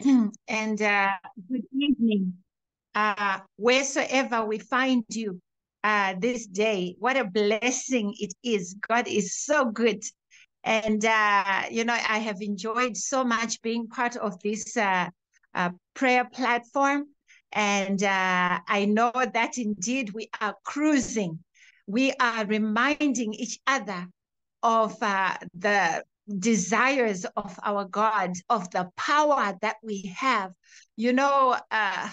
and uh, good evening. Uh, wheresoever we find you uh, this day, what a blessing it is. God is so good. And, uh, you know, I have enjoyed so much being part of this uh, uh, prayer platform. And I know that indeed we are cruising. We are reminding each other of the desires of our God, of the power that we have. You know, uh,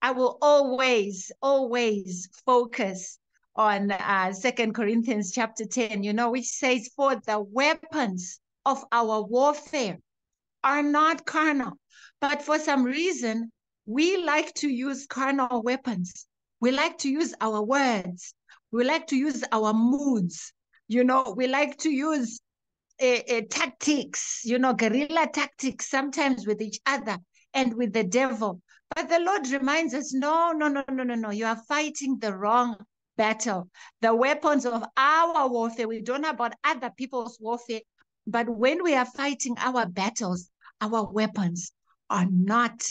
I will always, always focus on uh, Second Corinthians chapter 10, you know, which says, For the weapons of our warfare are not carnal, but for some reason, we like to use carnal weapons. We like to use our words. We like to use our moods. You know, we like to use uh, tactics, you know, guerrilla tactics, sometimes with each other and with the devil. But the Lord reminds us no, no, no, no, no, no. You are fighting the wrong battle. The weapons of our warfare, we don't know about other people's warfare. But when we are fighting our battles, our weapons are not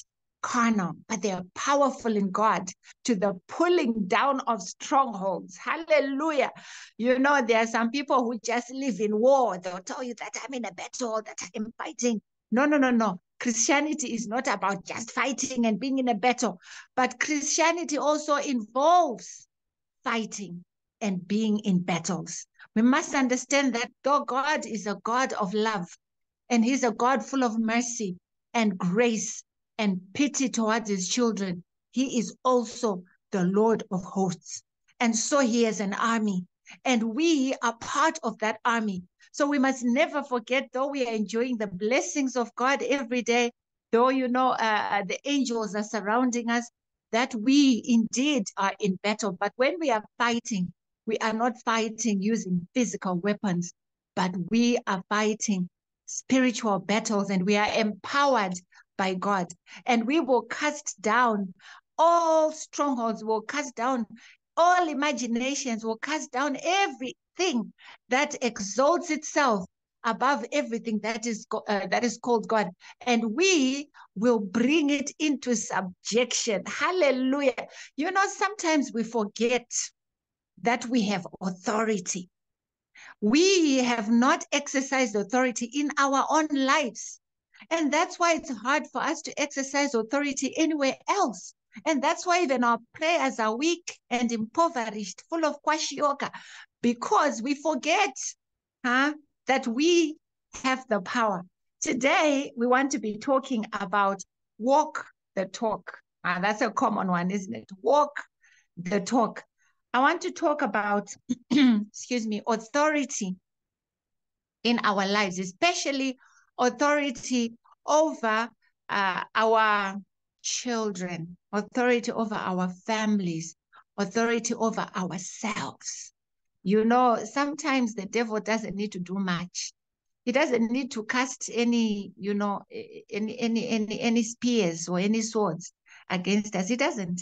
carnal, but they are powerful in God to the pulling down of strongholds. Hallelujah. You know, there are some people who just live in war. They'll tell you that I'm in a battle, that I'm fighting. No, no, no, no. Christianity is not about just fighting and being in a battle, but Christianity also involves fighting and being in battles. We must understand that though God is a God of love and He's a God full of mercy and grace and pity towards his children, he is also the Lord of hosts. And so he has an army, and we are part of that army. So we must never forget, though we are enjoying the blessings of God every day, though you know uh, uh the angels are surrounding us, that we indeed are in battle. But when we are fighting, we are not fighting using physical weapons, but we are fighting spiritual battles and we are empowered by God. And we will cast down all strongholds, will cast down all imaginations, will cast down everything that exalts itself above everything that is uh, that is called God. And we will bring it into subjection. Hallelujah. You know sometimes we forget that we have authority. We have not exercised authority in our own lives and that's why it's hard for us to exercise authority anywhere else. And that's why even our prayers are weak and impoverished, full of kwashiorkor, because we forget huh, that we have the power. Today, we want to be talking about walk the talk. Uh, that's a common one, isn't it? Walk the talk. I want to talk about, excuse me, authority in our lives, especially authority over uh, our children, authority over our families, authority over ourselves. You know, sometimes the devil doesn't need to do much. He doesn't need to cast any, you know, any any any any spears or any swords against us. He doesn't.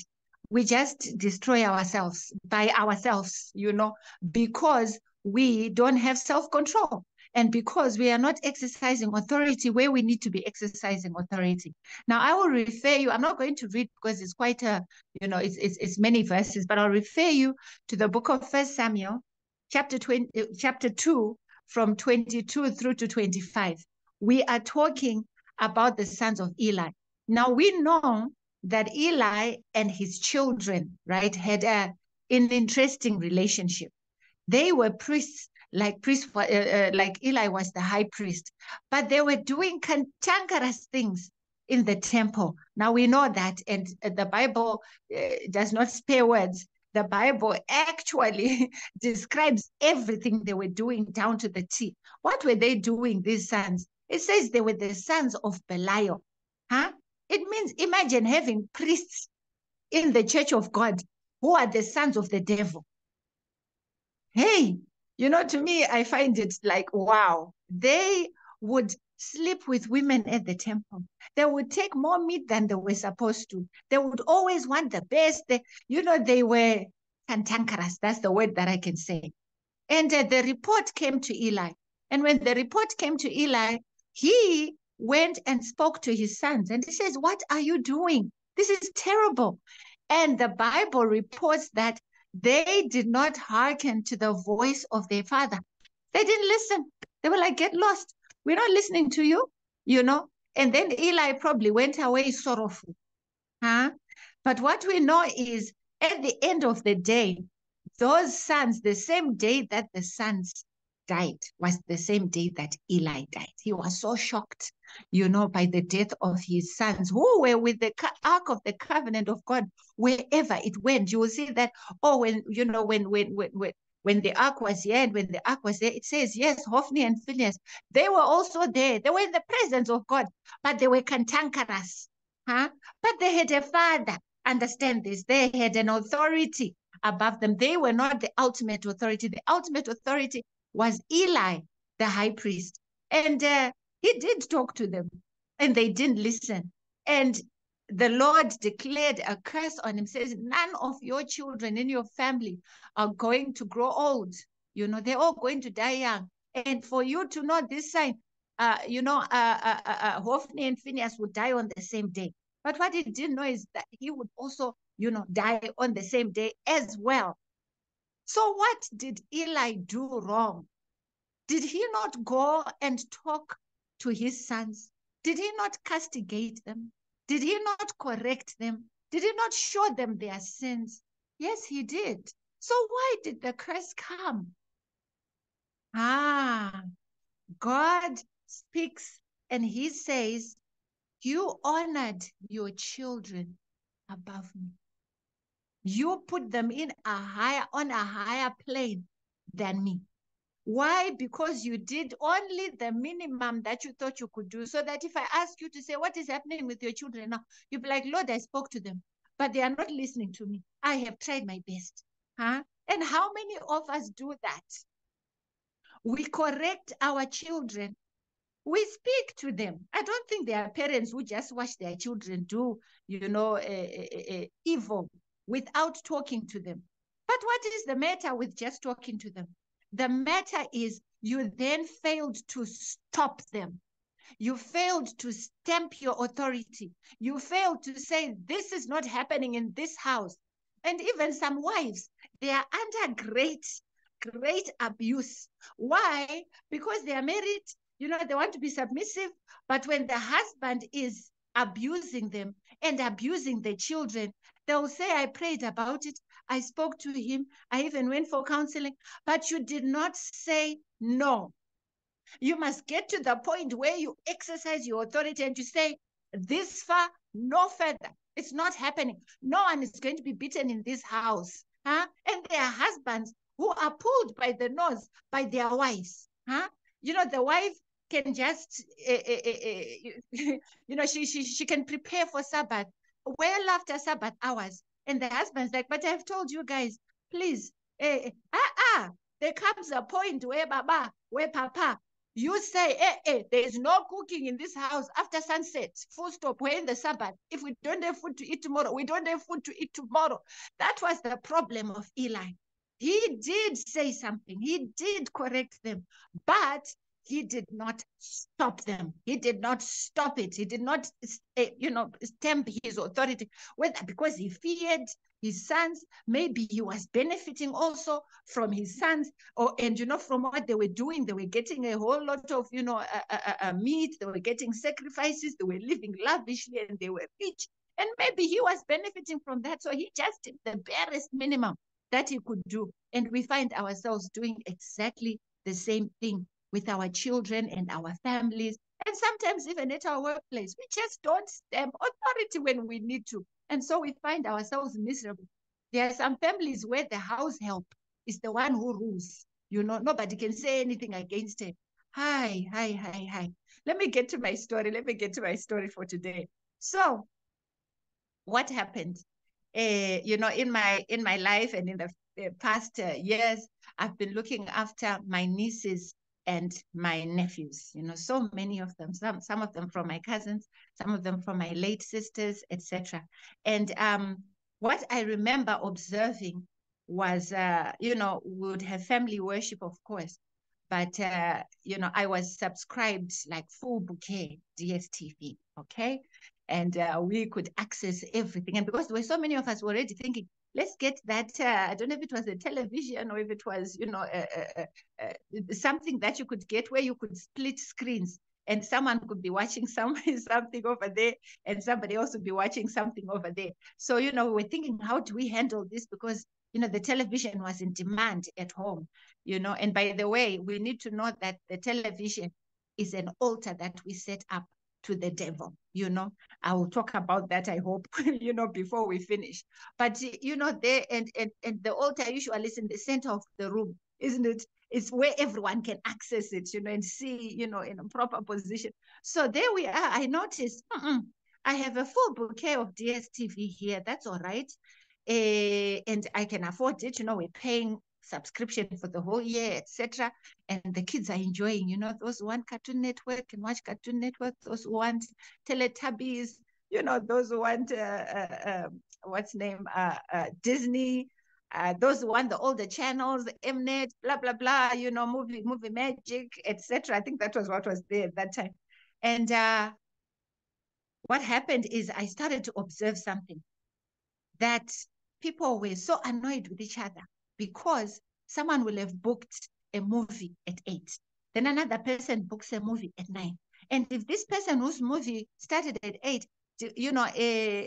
We just destroy ourselves by ourselves, you know, because we don't have self-control and because we are not exercising authority where we need to be exercising authority. Now, I will refer you, I'm not going to read because it's quite a, you know, it's, it's, it's many verses, but I'll refer you to the book of First Samuel, chapter 20, eh, chapter 2, from 22 through to 25. We are talking about the sons of Eli. Now, we know that Eli and his children, right, had a, an interesting relationship. They were priests like priest uh, uh, like Eli was the high priest, but they were doing cantankerous things in the temple. Now we know that, and uh, the Bible uh, does not spare words. The Bible actually describes everything they were doing down to the T. What were they doing, these sons? It says they were the sons of Belial. Huh? It means imagine having priests in the church of God who are the sons of the devil. Hey, you know, to me, I find it like, wow, they would sleep with women at the temple. They would take more meat than they were supposed to. They would always want the best. They, you know, they were cantankerous. That's the word that I can say. And uh, the report came to Eli. And when the report came to Eli, he went and spoke to his sons. And he says, What are you doing? This is terrible. And the Bible reports that they did not hearken to the voice of their father. They didn't listen. They were like, Get lost. We're not listening to you, you know. And then Eli probably went away sorrowful. Huh? But what we know is at the end of the day, those sons, the same day that the sons died was the same day that Eli died. He was so shocked, you know, by the death of his sons who were with the ark of the covenant of God wherever it went. You will see that, oh, when, you know, when, when, when, when, when the ark was here and when the ark was there, it says, yes, Hophni and Phinehas, they were also there. They were in the presence of God, but they were cantankerous. Huh? But they had a father. Understand this. They had an authority above them. They were not the ultimate authority. The ultimate authority was Eli, the high priest. And uh, he did talk to them, and they didn't listen. And the Lord declared a curse on him, says, None of your children in your family are going to grow old. You know, they're all going to die young. And for you to know this sign, uh, you know, uh, uh, uh, uh Hophni and Phinehas would die on the same day. But what he didn't know is that he would also, you know, die on the same day as well. So what did Eli do wrong? Did he not go and talk to his sons? Did he not castigate them? Did he not correct them? Did he not show them their sins? Yes, he did. So why did the curse come? Ah, God speaks and he says, You honored your children above me. You put them in a higher on a higher plane than me. Why? Because you did only the minimum that you thought you could do. So that if I ask you to say, What is happening with your children now? You'll be like, Lord, I spoke to them, but they are not listening to me. I have tried my best. Huh? And how many of us do that? We correct our children. We speak to them. I don't think there are parents who just watch their children do, you know, uh, uh, uh, evil without talking to them. But what is the matter with just talking to them? The matter is you then failed to stop them. You failed to stamp your authority. You failed to say, this is not happening in this house. And even some wives, they are under great, great abuse. Why? Because they are married, you know, they want to be submissive. But when the husband is abusing them and abusing the children, They'll say, I prayed about it. I spoke to him. I even went for counseling. But you did not say no. You must get to the point where you exercise your authority and you say, this far, no further. It's not happening. No one is going to be beaten in this house. Huh? And there are husbands who are pulled by the nose by their wives. Huh? You know, the wife can just, uh, uh, uh, you know, she, she, she can prepare for Sabbath well after Sabbath hours. And the husband's like, but I've told you guys, please, eh, eh, ah, ah, there comes a point where Baba, where Papa, you say, eh, eh, there is no cooking in this house after sunset, full stop, we're in the Sabbath. If we don't have food to eat tomorrow, we don't have food to eat tomorrow. That was the problem of Eli. He did say something, he did correct them, but he did not stop them. He did not stop it. He did not, uh, you know, stamp his authority, whether because he feared his sons, maybe he was benefiting also from his sons, or and you know from what they were doing, they were getting a whole lot of you know uh, meat, they were getting sacrifices, they were living lavishly, and they were rich, and maybe he was benefiting from that, so he just did the barest minimum that he could do, and we find ourselves doing exactly the same thing with our children and our families, and sometimes even at our workplace. We just don't stamp authority when we need to. And so we find ourselves miserable. There are some families where the house help is the one who rules. You know, nobody can say anything against it. Hi, hi, hi, hi. Let me get to my story. Let me get to my story for today. So, what happened? Uh, you know, in my in my life and in the past uh, years, I've been looking after my nieces and my nephews, you know, so many of them, some, some of them from my cousins, some of them from my late sisters, etc. And um, what I remember observing was, uh, you know, would have family worship, of course, but uh, you know, I was subscribed like full bouquet DSTV, okay, and uh, we could access everything. And because there were so many of us already thinking, let's get that. Uh, I don't know if it was a television or if it was, you know, something that you could get where you could split screens and someone could be watching some, something over there and somebody else would be watching something over there. So, you know, we're thinking, how do we handle this? Because, you know, the television was in demand at home, you know, and by the way, we need to know that the television is an altar that we set up to the devil you know i will talk about that i hope you know before we finish but you know there and and, and the altar usually is in the center of the room isn't it it's where everyone can access it, you know, and see, you know, in a proper position. So there we are. I noticed I have a full bouquet of DSTV here. That's all right. Uh, and I can afford it. You know, we're paying subscription for the whole year, etc. And the kids are enjoying, you know, those one Cartoon Network and watch Cartoon Network, those want Teletubbies, you know, those want, uh, uh, um, what's name, uh, uh, Disney, uh, those want the older channels, Mnet, blah blah blah, you know, movie movie magic, etc. I think that was what was there at that time. And uh, what happened is I started to observe something that people were so annoyed with each other because someone will have booked a movie at eight, then another person books a movie at nine. And if this person whose movie started at eight, you know, uh,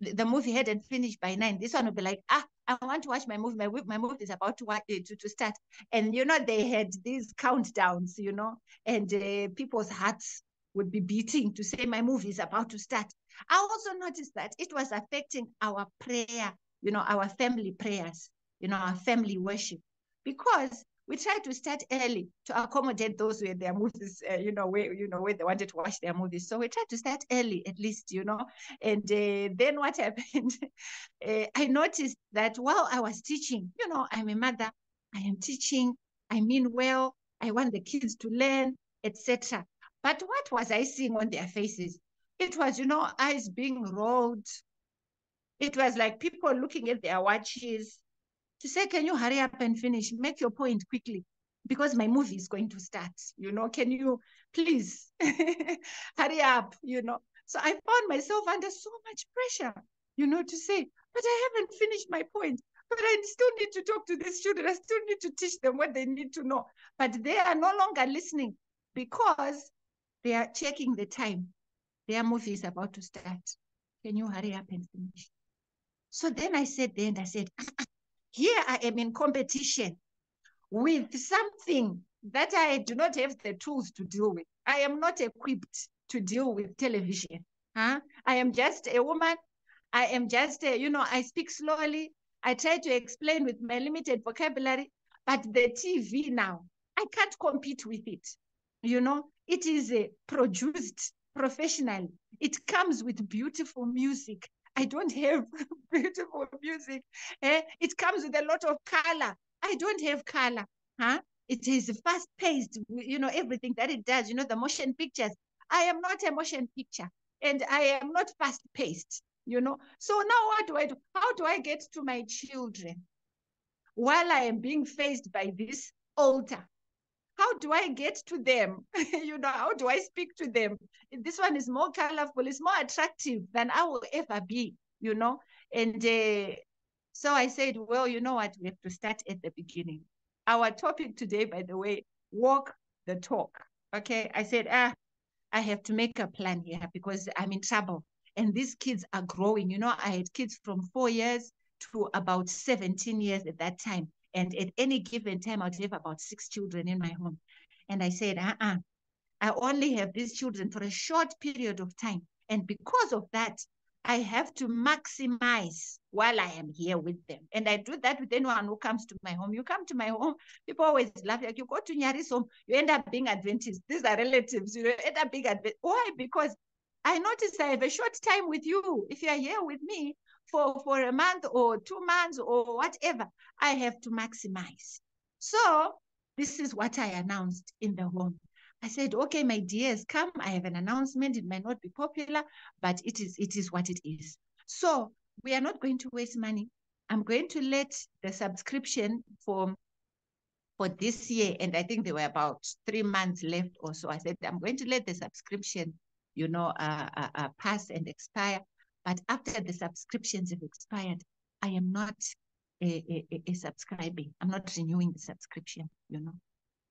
the movie hadn't finished by nine, this one will be like, ah, I want to watch my movie. My, my movie is about to, watch, to, to start. And, you know, they had these countdowns, you know, and uh, people's hearts would be beating to say my movie is about to start. I also noticed that it was affecting our prayer, you know, our family prayers, you know, our family worship, because we tried to start early to accommodate those had their movies, uh, you know, where you know where they wanted to watch their movies. So we tried to start early, at least, you know. And uh, then what happened? uh, I noticed that while I was teaching, you know, I'm a mother, I am teaching, I mean well, I want the kids to learn, etc. But what was I seeing on their faces? It was, you know, eyes being rolled. It was like people looking at their watches to say, can you hurry up and finish? Make your point quickly because my movie is going to start. You know, can you please hurry up? You know, so I found myself under so much pressure, you know, to say, but I haven't finished my point. But I still need to talk to these children. I still need to teach them what they need to know. But they are no longer listening because they are checking the time. Their movie is about to start. Can you hurry up and finish? So then I said, then I said, here I am in competition with something that I do not have the tools to deal with. I am not equipped to deal with television. Huh? I am just a woman. I am just, a, you know, I speak slowly. I try to explain with my limited vocabulary, but the TV now, I can't compete with it. You know, it is uh, produced professionally. It comes with beautiful music. I don't have beautiful music. Eh? It comes with a lot of color. I don't have color. Huh? It is fast paced, you know, everything that it does, you know, the motion pictures. I am not a motion picture and I am not fast paced, you know. So now what do I do? How do I get to my children while I am being faced by this altar? How do I get to them? you know, how do I speak to them? This one is more colorful, it's more attractive than I will ever be, you know? And uh, so I said, well, you know what? We have to start at the beginning. Our topic today, by the way, walk the talk. Okay. I said, ah, I have to make a plan here because I'm in trouble. And these kids are growing. You know, I had kids from four years to about 17 years at that time. And at any given time, I'd have about six children in my home. And I said, uh-uh, I only have these children for a short period of time. And because of that, I have to maximize while I am here with them. And I do that with anyone who comes to my home. You come to my home, people always laugh. Like you go to Nyari's home, you end up being Adventist. These are relatives, you end up being Adventist. Why? Because I notice I have a short time with you. If you are here with me, for, for a month or two months or whatever, I have to maximize. So this is what I announced in the home. I said, okay, my dears, come. I have an announcement. It might not be popular, but it is it is what it is. So we are not going to waste money. I'm going to let the subscription for for this year, and I think there were about three months left or so. I said, I'm going to let the subscription, you know, uh, uh, uh, pass and expire. But after the subscriptions have expired, I am not a, a, a subscribing. I'm not renewing the subscription, you know.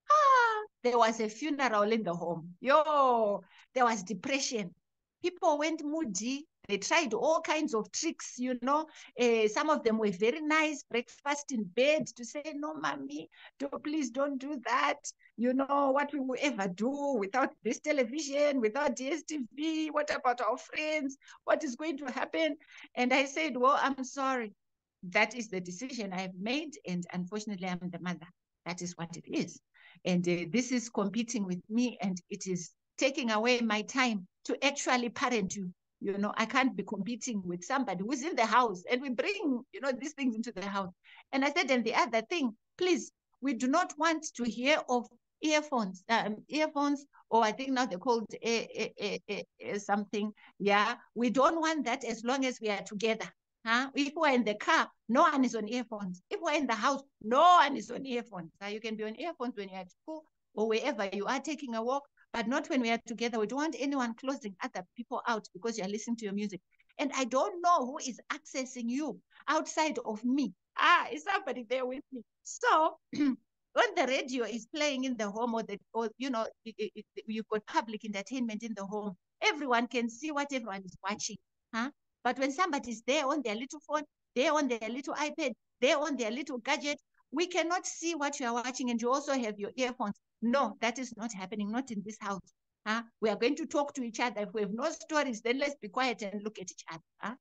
Ah, there was a funeral in the home. Yo, there was depression. People went moody. They tried all kinds of tricks, you know. Uh, some of them were very nice, breakfast in bed to say, no, mommy, do, please don't do that. You know, what we will ever do without this television, without DSTV? What about our friends? What is going to happen? And I said, well, I'm sorry. That is the decision I've made. And unfortunately, I'm the mother. That is what it is. And uh, this is competing with me, and it is taking away my time to actually parent you. You know, I can't be competing with somebody who's in the house and we bring, you know, these things into the house. And I said, and the other thing, please, we do not want to hear of earphones, um, earphones, or I think now they're called a, a, a, something. Yeah, we don't want that as long as we are together. Huh? If we're in the car, no one is on earphones. If we're in the house, no one is on earphones. You can be on earphones when you're at school or wherever you are taking a walk, but not when we are together. We don't want anyone closing other people out because you're listening to your music. And I don't know who is accessing you outside of me. Ah, is somebody there with me? So when the radio is playing in the home or the or you know it, it, you've got public entertainment in the home, everyone can see what everyone is watching. Huh? But when somebody's there on their little phone, they're on their little iPad, they're on their little gadget, we cannot see what you are watching and you also have your earphones. No, that is not happening, not in this house. Huh? We are going to talk to each other. If we have no stories, then let's be quiet and look at each other. Huh?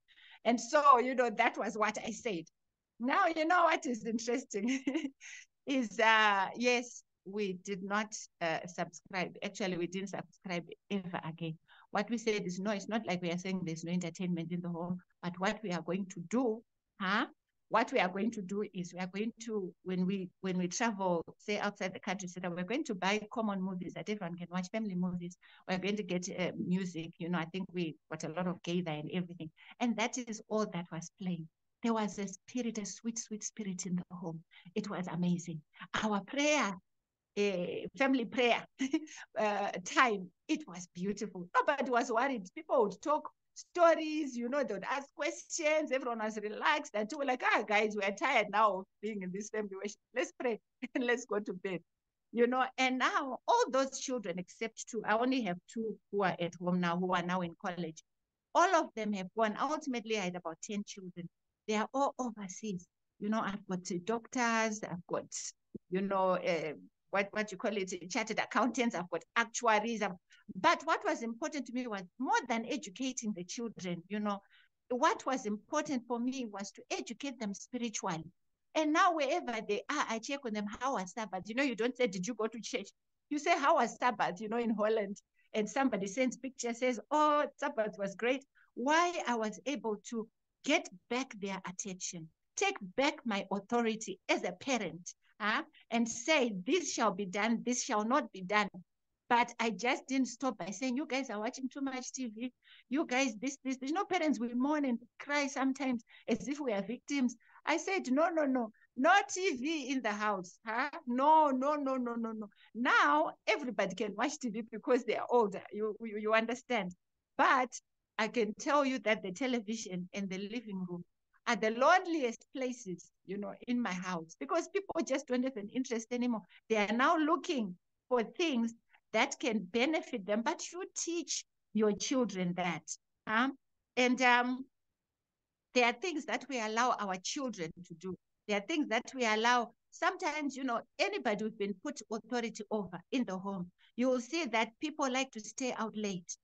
And so, you know, that was what I said. Now, you know what is interesting is, uh, yes, we did not uh, subscribe. Actually, we didn't subscribe ever again. What we said is no, it's not like we are saying there's no entertainment in the home, but what we are going to do, huh? what we are going to do is we are going to when we when we travel say outside the country so that we're going to buy common movies that everyone can watch family movies we're going to get uh, music you know i think we got a lot of Gaither and everything and that is all that was playing there was a spirit a sweet sweet spirit in the home it was amazing our prayer uh, family prayer uh, time it was beautiful nobody was worried people would talk stories, you know, they would ask questions. Everyone was relaxed. And we were like, ah, guys, we're tired now of being in this family. Let's pray and let's go to bed. You know, and now all those children, except two, I only have two who are at home now, who are now in college. All of them have gone. Ultimately, I had about 10 children. They are all overseas. You know, I've got doctors, I've got, you know, uh, what, what you call it, chartered accountants, I've got actuaries. I've, but what was important to me was more than educating the children, you know, what was important for me was to educate them spiritually. And now wherever they are, I check on them, how was Sabbath? You know, you don't say, did you go to church? You say, how was Sabbath, you know, in Holland? And somebody sends picture, says, oh, Sabbath was great. Why I was able to get back their attention, take back my authority as a parent, uh, and say, this shall be done, this shall not be done. But I just didn't stop by saying, you guys are watching too much TV. You guys, this, this, you know, parents will mourn and cry sometimes as if we are victims. I said, no, no, no, no TV in the house. Huh? No, no, no, no, no, no. Now everybody can watch TV because they are older. You, you, you understand. But I can tell you that the television and the living room are the loneliest places, you know, in my house because people just don't have an interest anymore. They are now looking for things that can benefit them, but you teach your children that. Um, and um, there are things that we allow our children to do. There are things that we allow. Sometimes, you know, anybody who's been put authority over in the home, you will see that people like to stay out late.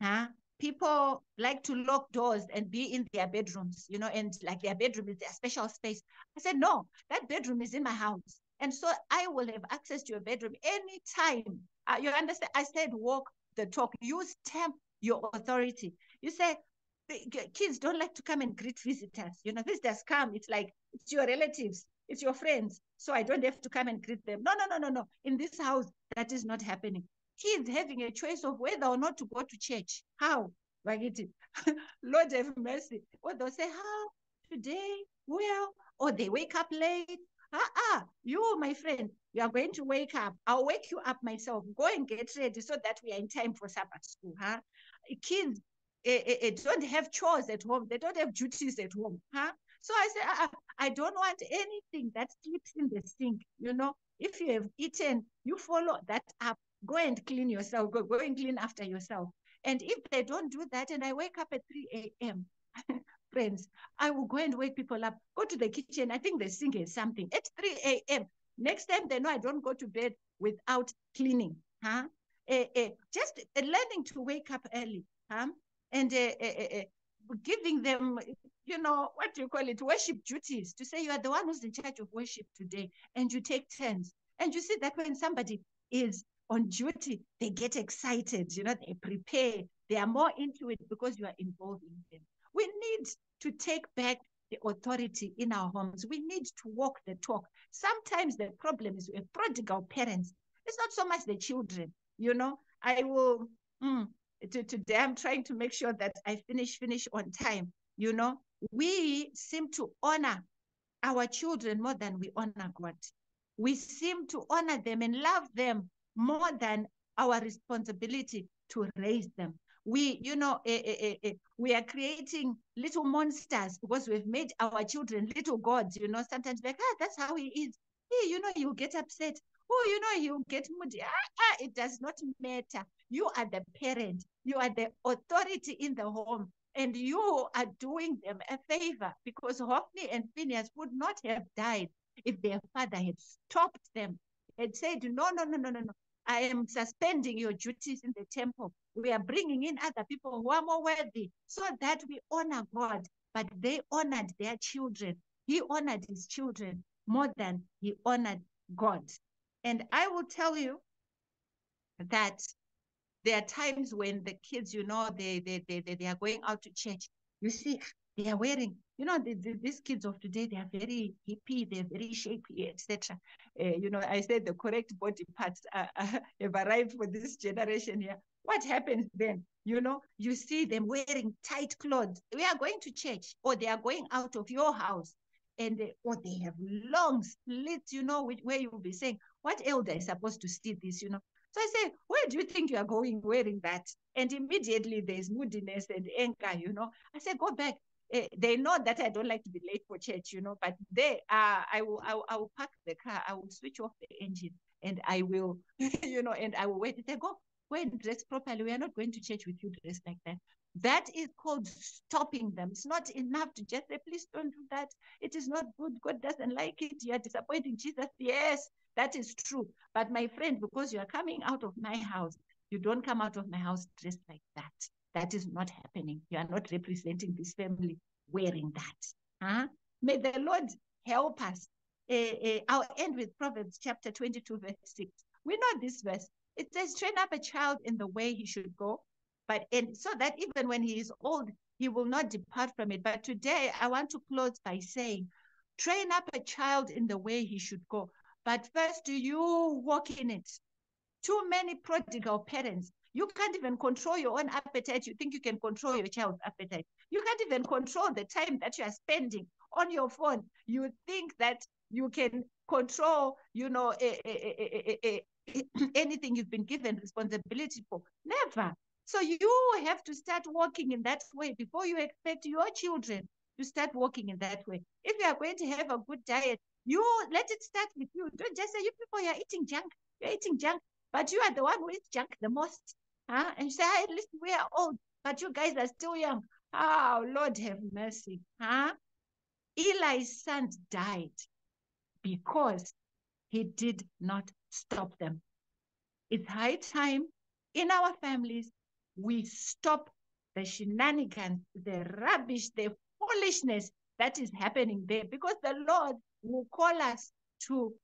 Huh? People like to lock doors and be in their bedrooms, you know, and like their bedroom is their special space. I said, no, that bedroom is in my house. And so I will have access to your bedroom anytime. Uh, you understand? I said, walk the talk. You stamp your authority. You say, kids don't like to come and greet visitors. You know, visitors come. It's like, it's your relatives. It's your friends. So I don't have to come and greet them. No, no, no, no, no. In this house, that is not happening kids having a choice of whether or not to go to church. How? It, Lord have mercy. Or they'll say, How? Today? Well, or they wake up late. Ah, ah, you, my friend, you are going to wake up. I'll wake you up myself. Go and get ready so that we are in time for Sabbath school. Huh? Kids eh, eh, eh, don't have chores at home. They don't have duties at home. Huh? So I said, ah, ah, I don't want anything that slips in the sink. You know, if you have eaten, you follow that up. Go and clean yourself. Go, go and clean after yourself. And if they don't do that, and I wake up at 3 a.m., friends, I will go and wake people up, go to the kitchen. I think the sink is something at 3 a.m. Next time they know I don't go to bed without cleaning. Huh? Uh, uh, just uh, learning to wake up early. Huh? And giving them, you know, what do you call it, worship duties to say you are the one who's in charge of worship today and you take turns. And you see that when somebody is on duty, they get excited, you know, they prepare, they are more into it because you are involving them. We need to take back the authority in our homes. We need to walk the talk. Sometimes the problem is with prodigal parents. It's not so much the children, you know. I will mm, to, today I'm trying to make sure that I finish finish on time. You know, we seem to honor our children more than we honor God. We seem to honor them and love them more than our responsibility to raise them. We, you know, eh, eh, eh, we are creating little monsters because we've made our children little gods. You know, sometimes like, ah, that's how he is. Hey, you know, you get upset. Oh, you know, you get moody. Ah, ah, it does not matter. You are the parent. You are the authority in the home. And you are doing them a favor because Hophni and Phinehas would not have died if their father had stopped them and said, no, no, no, no, no, no. I am suspending your duties in the temple. We are bringing in other people who are more worthy so that we honor God. But they honored their children. He honored his children more than he honored God. And I will tell you that there are times when the kids, you know, they they they, they, are going out to church. You see, they are wearing, you know, the, the, these kids of today, they are very hippie, they're very shapy, etc. Uh, you know, I said the correct body parts have arrived for this generation here. What happens then? You know, you see them wearing tight clothes. We are going to church, or they are going out of your house, and they, or they have long slits. You know, where you'll be saying, "What elder is supposed to see this?" You know, so I say, where do you think you are going wearing that? And immediately there's moodiness and anger, you know. I say, go back. Uh, they know that I don't like to be late for church, you know, but they uh, I will, I will I will park the car, I will switch off the engine and I will, you know, and I will wait. They go, go and dress properly. We are not going to church with you dressed like that. That is called stopping them. It's not enough to just say, please don't do that. It is not good. God doesn't like it. You are disappointing Jesus. Yes, that is true. But my friend, because you are coming out of my house, you don't come out of my house dressed like that. That is not happening. You are not representing this family wearing that. Huh? May the Lord help us. Uh, uh, I'll end with Proverbs chapter 22, verse 6. We know this verse. It says, train up a child in the way he should go, but and so that even when he is old, he will not depart from it. But today I want to close by saying, train up a child in the way he should go. But first, do you walk in it? Too many prodigal parents you can't even control your own appetite. You think you can control your child's appetite. You can't even control the time that you are spending on your phone. You think that you can control, you know, a, a, a, anything you've been given responsibility for. Never. So you have to start walking in that way before you expect your children to start walking in that way. If you are going to have a good diet, you let it start with you. Don't just say you people are eating junk. You're eating junk, but you are the one who eats junk the most. Huh? And you say, hey, listen, we are old, but you guys are still young. Oh, Lord have mercy. Huh? Eli's sons died because he did not stop them. It's high time in our families we stop the shenanigans, the rubbish, the foolishness that is happening there because the Lord will call us to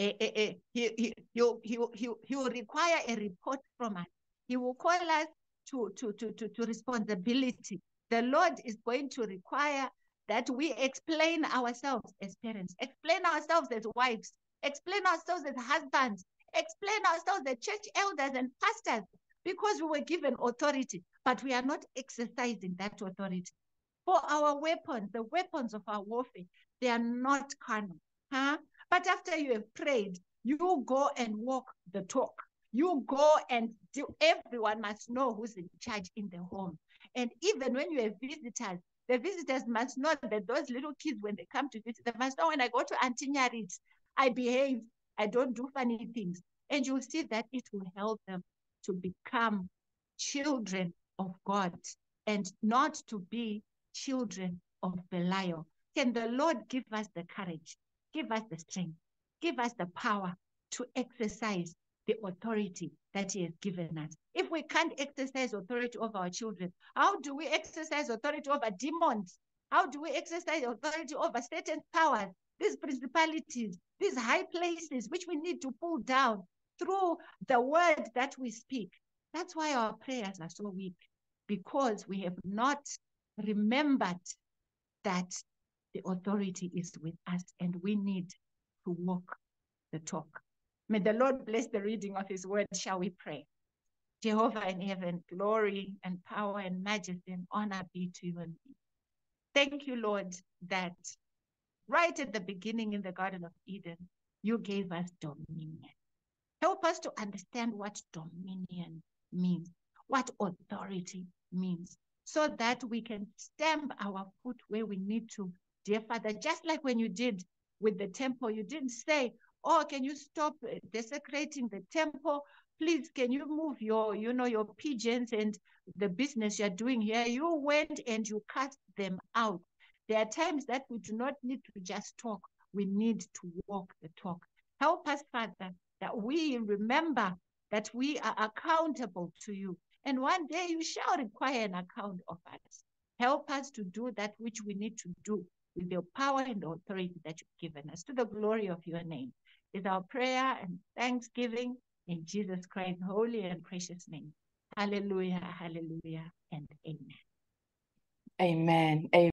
a, a, a, he, he, he'll, he'll, he'll, he will require a report from us. He will call us to, to, to, to, to responsibility. The Lord is going to require that we explain ourselves as parents, explain ourselves as wives, explain ourselves as husbands, explain ourselves as church elders and pastors, because we were given authority, but we are not exercising that authority. For our weapons, the weapons of our warfare, they are not carnal, Huh? But after you have prayed, you go and walk the talk. You go and do, everyone must know who's in charge in the home. And even when you have visitors, the visitors must know that those little kids, when they come to visit, they must know when I go to Auntie Nyarit, I behave, I don't do funny things. And you'll see that it will help them to become children of God and not to be children of Belial. Can the Lord give us the courage, give us the strength, give us the power to exercise the authority that He has given us? If we can't exercise authority over our children, how do we exercise authority over demons? How do we exercise authority over certain powers, these principalities, these high places which we need to pull down through the word that we speak? That's why our prayers are so weak, because we have not remembered that the authority is with us and we need to walk the talk. May the Lord bless the reading of his word. Shall we pray? Jehovah in heaven, glory and power and majesty and honor be to you and me. Thank you, Lord, that right at the beginning in the Garden of Eden, you gave us dominion. Help us to understand what dominion means, what authority means, so that we can stamp our foot where we need to, dear Father, just like when you did with the temple, you didn't say, oh, can you stop desecrating the temple? Please, can you move your, you know, your pigeons and the business you're doing here? You went and you cast them out. There are times that we do not need to just talk. We need to walk the talk. Help us, Father, that we remember that we are accountable to you. And one day you shall require an account of us. Help us to do that which we need to do with your power and authority that you've given us to the glory of your name. Is our prayer and thanksgiving in Jesus Christ's holy and precious name. Hallelujah, hallelujah, and amen. Amen. Amen.